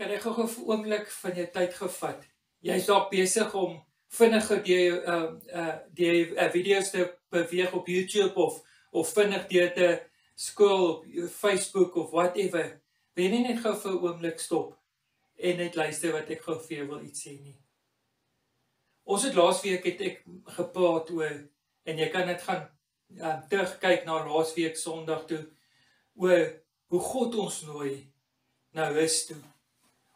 Kan ek gou 'n oomblik van jou tyd gevat? Jy's dalk besig om vinniger deur jou uh uh deur uh, video's te beweeg op YouTube of of vinnig deur te skool op Facebook of whatever. Wil jy net gou vir 'n oomblik stop en net luister wat ek gou vir jou wil iets sê nie. Ons het laasweek het ek gepraat oor en jy kan dit gaan um, terugkyk na laasweek Sondag toe oor hoe God ons nooi na rus toe.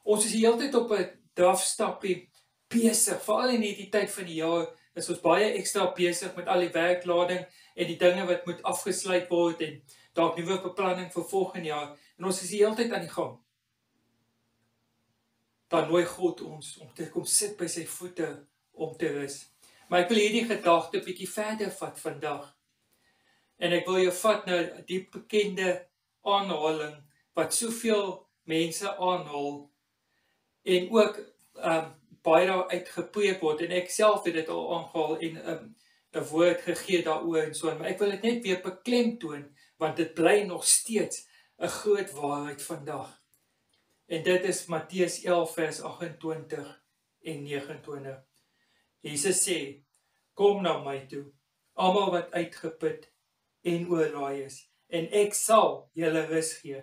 Ons is die hele tyd op 'n drafstappie besig, veral in hierdie tyd van die jaar is ons baie ekstra besig met al die werklading en die dinge wat moet afgesluit word en dalk nuwe beplanning vir volgende jaar en ons is die hele tyd aan die gang. Dan nooi God ons om te kom sit by sy voete om te rus. Maar ek wil hierdie gedagte bietjie verder vat vandag. En ek wil jou vat na die bekende aanhaling wat soveel mense aanhaal en ook um baie daar uitgepoeep word en ek self het dit al aangehaal en um 'n woord gegee daaroor en so maar ek wil dit net weer beklemtoon want dit bly nog steeds 'n groot waarheid vandag. En dit is Matteus 11 vers 28 en 29. Jesus sê: Kom na my toe, almal wat uitgeput en oorlaai is, en ek sal julle rus gee.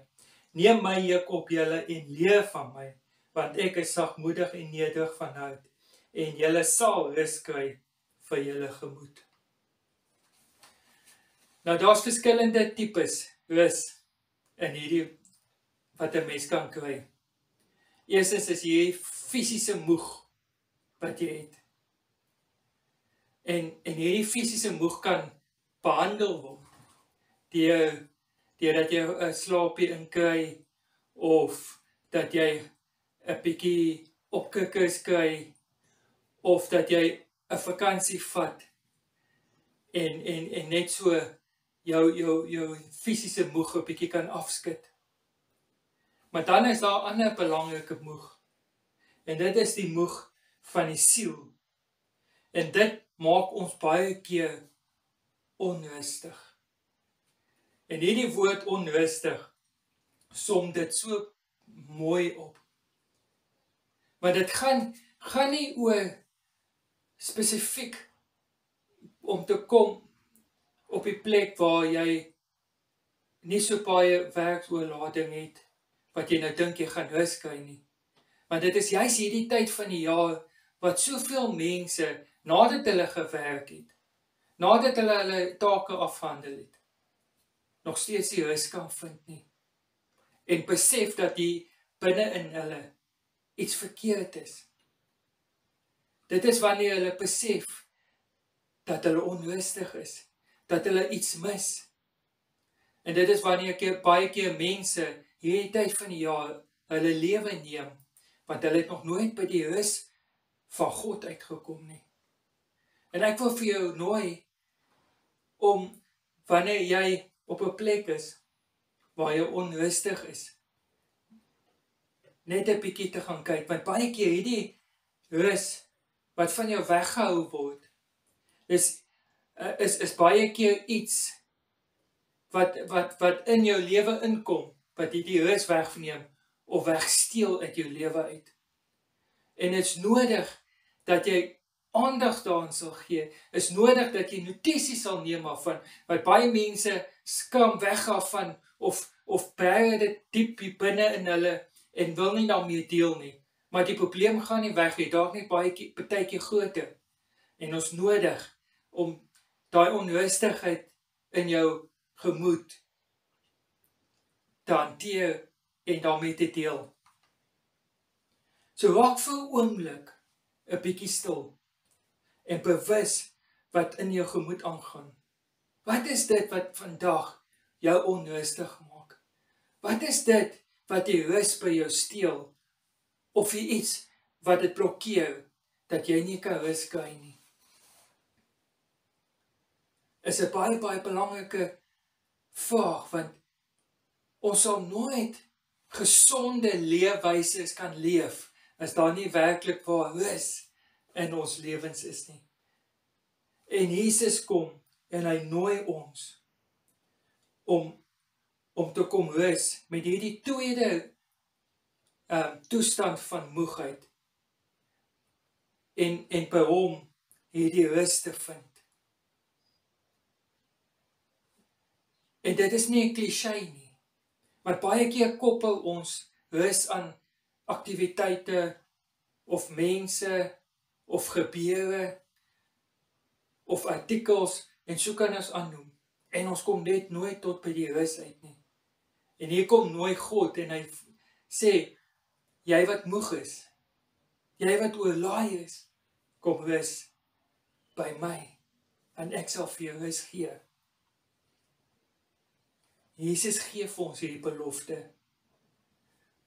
Neem my juk op julle en leer van my, want ek is sagmoedig en nederig van hart, en julle sal rus kry vir julle gemoed. Nou daar's verskillende tipes rus in hierdie wat 'n mens kan kry. Eerstens is jy fisiese moeg wat jy het. En en hierdie fisiese moeg kan behandel word deur deur dat jy 'n slaapie inkry of dat jy 'n bietjie opkikkers kry of dat jy 'n vakansie vat en en en net so jou jou jou fisiese moeg 'n bietjie kan afskud. Maar dan is daar 'n ander belangrike moeg. En dit is die moeg van die siel. En dit maak ons baie keer onrustig. En hierdie woord onrustig som dit so mooi op. Maar dit gaan gaan nie oor spesifiek om te kom op 'n plek waar jy nie so baie werksoorlading het wat jy nou dink jy gaan rus kry nie. Want dit is juis hierdie tyd van die jaar wat soveel mense nadat hulle gewerk het, nadat hulle hulle take afhandel het, nog steeds die rus kan vind nie. En besef dat die binne in hulle iets verkeerd is. Dit is wanneer hulle besef dat hulle onrustig is, dat hulle iets mis. En dit is wanneer keer baie keer mense hierdie tyd van die jaar hulle lewe neem want hulle het nog nooit by die rus van God uitgekom nie. En ek wil vir jou nooi om wanneer jy op 'n plek is waar jy onrustig is net 'n bietjie te gaan kyk want baie keer hierdie rus wat van jou weggehou word is eh, is is baie keer iets wat wat wat in jou lewe inkom wat hierdie rus wegneem of wegsteel uit jou lewe uit. En dit's nodig dat jy aandag daaraan sal gee. Is nodig dat jy notisies sal neem af van wat baie mense skam weggaan van of of bære dit diep binne in hulle en wil nie daarmee deel nie. Maar die probleem gaan nie weg nie. Daar's net baie partytjie groter. En ons nodig om daai onrustigheid in jou gemoed te hanteer en daarmee te deel. So raak vir 'n oomblik 'n bietjie stil en bewus wat in jou gemoed aangaan. Wat is dit wat vandag jou onrustig maak? Wat is dit wat die rus by jou steel? Of iets wat dit blokkeer dat jy nie kan rus kry nie? Is 'n baie baie belangrike vraag want ons sal nooit gesonde leefwyse kan leef as daar nie werklik waar rus in ons lewens is nie. En Jesus kom en hy nooi ons om om te kom rus met hierdie tweede um toestand van moegheid en en by hom hierdie rus te vind. En dit is nie 'n klise nie. Maar baie keer koppel ons rus aan aktiwiteite of mense of gebeure of artikels en so kan ons aannoem en ons kom net nooit tot by die rus uit nie. En hier kom nooit God en hy sê jy wat moeg is, jy wat oorlaai is, kom rus by my en ek sal vir jou rus gee. Jesus gee vir ons hierdie belofte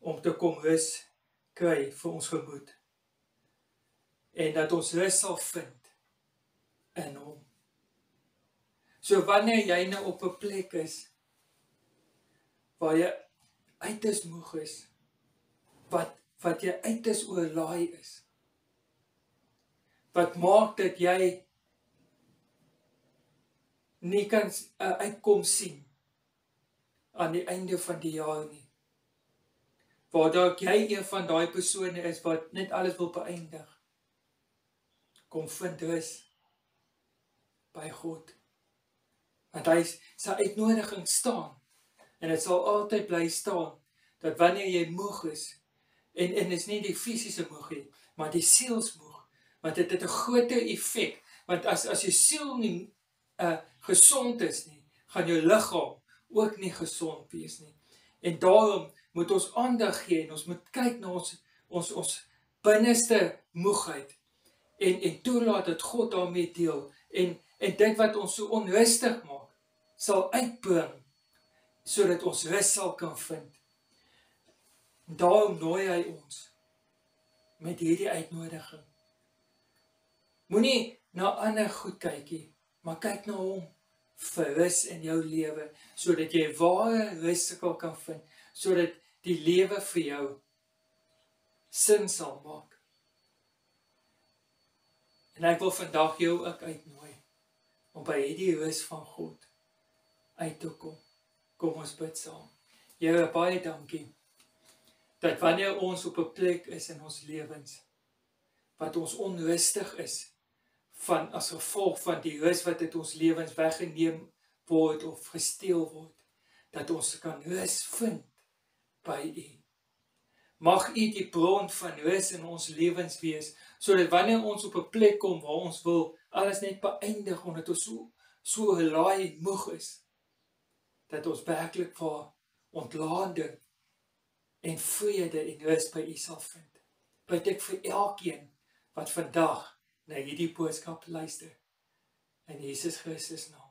om te kom rus kry vir ons gemoed. En dat ons rus sal vind in hom. So wanneer jy nou op 'n plek is waar jy uiters moeg is, wat wat jy uiters oorlaai is. Wat maak dat jy nie kan uh, uitkom sien aan die einde van die jaar nie. Waar dalk jy een van daai persone is wat net alles wil beëindig. Kom vind rus by God. Want hy se uitnodiging staan en dit sal altyd bly staan dat wanneer jy moeg is en en is nie die fisiese moeg nie, maar die sielsmoeg, want dit het 'n groter effek want as as jou siel nie uh gesond is nie, gaan jou liggaam ook nie gesond wees nie. En daarom moet ons aandag gee en ons moet kyk na ons ons ons binneste moegheid en en toelaat dat God daarmee deel en en dit wat ons so onrustig maak sal uitbring sodat ons rus sal kan vind. En daarom nooi hy ons met hierdie uitnodiging. Moenie na ander goed kykie, maar kyk na hom vir rus in jou lewe sodat jy ware rus kan vind sodat die lewe vir jou sin sal maak. En ek wil vandag jou ook uitnooi om by hierdie rus van God uit te kom. Kom ons bid saam. Here baie dankie dat wanneer ons op 'n plek is in ons lewens wat ons onrustig is van as gevolg van die rus wat uit ons lewens weggeneem word of gesteel word dat ons kan rus vind by U. Mag U die bron van rus in ons lewens wees sodat wanneer ons op 'n plek kom waar ons wil alles net beëindig omdat ons so so laai moeg is dat ons werklik vir ontlading en vrede en rus by U sal vind. Bid ek vir elkeen wat vandag na hierdie boodskap luister. In Jesus Christus naam.